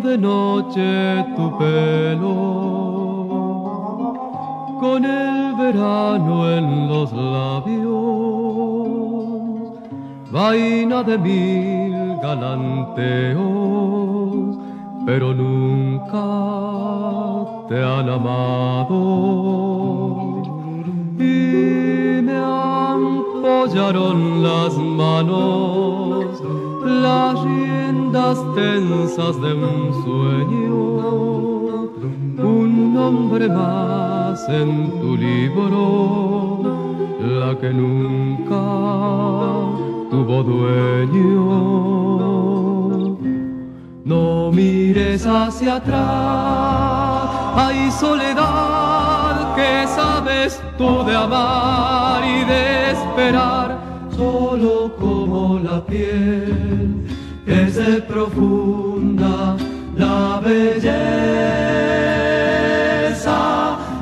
de noche tu pelo, con el verano en los labios, vaina de mil galanteos, pero nunca te han amado. Apoyaron las manos, las riendas tensas de un sueño, un nombre más en tu libro, la que nunca tuvo dueño. No mires hacia atrás, hay soledad sabes tú de amar y de esperar, solo como la piel es de profunda la belleza.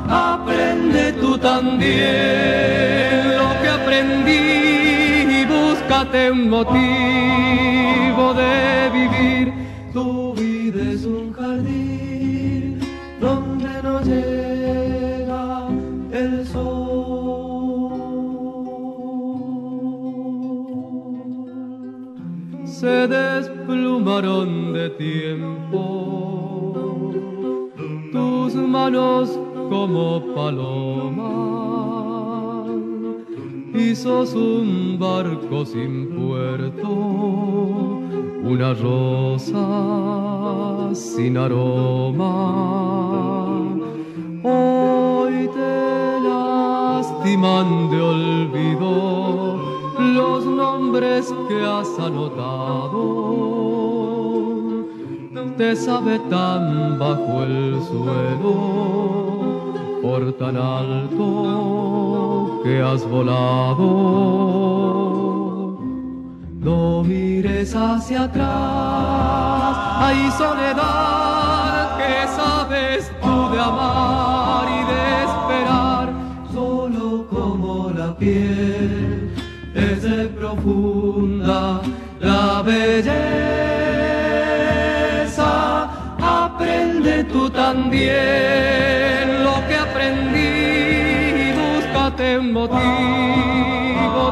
Aprende tú también lo que aprendí y búscate un motivo Se desplumaron de tiempo tus manos como paloma y un barco sin puerto, una rosa sin aroma. Hoy te lastiman de olvido nombres que has anotado. Te sabe tan bajo el suelo, por tan alto que has volado. No mires hacia atrás, hay soledad que sabes tú de amar profunda la belleza. Aprende tú también lo que aprendí búscate un motivo